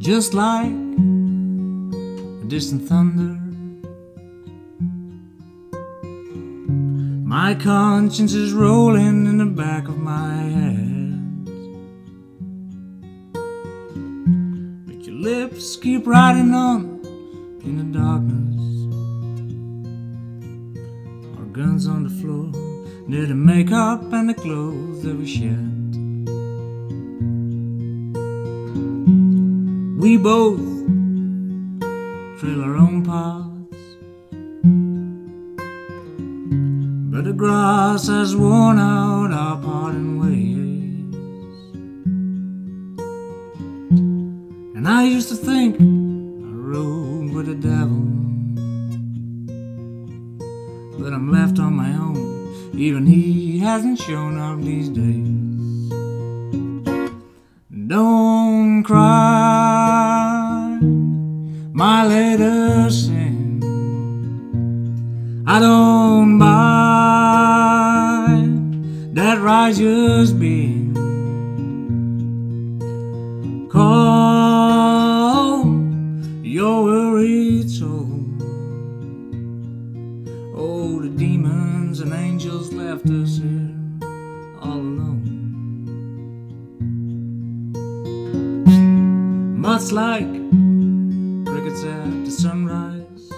just like distant thunder. My conscience is rolling in the back of my head. But your lips keep riding on in the darkness. Our guns on the floor, near the makeup and the clothes that we shed. We both trail our own paths, but the grass has worn out our parting ways. And I used to think I rode with the devil, but I'm left on my own. Even he hasn't shown up these days. Sin. I don't buy that righteous being. Call your worried soul. Oh, the demons and angels left us here all alone. Much like crickets after sunrise.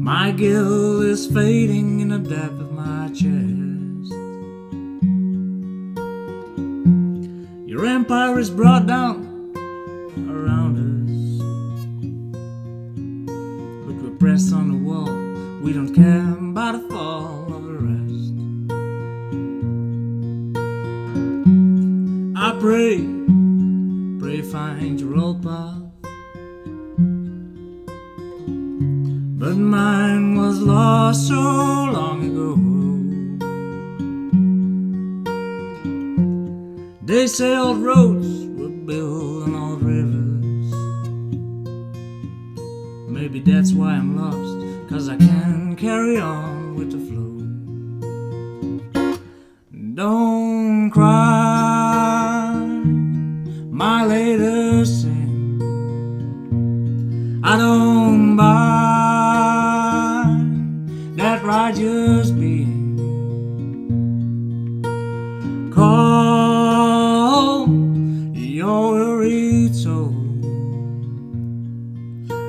My guilt is fading in the depth of my chest. Your empire is brought down around us. But we're pressed on the wall. We don't care about the fall of the rest. I pray, your old path. But mine was lost so long ago. They say old roads were built on old rivers. Maybe that's why I'm lost, cause I can't carry on with the Don't buy that righteous being. Call your soul.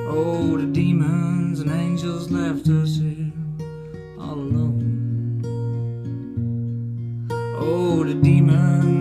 Oh, the demons and angels left us here all alone. Oh, the demons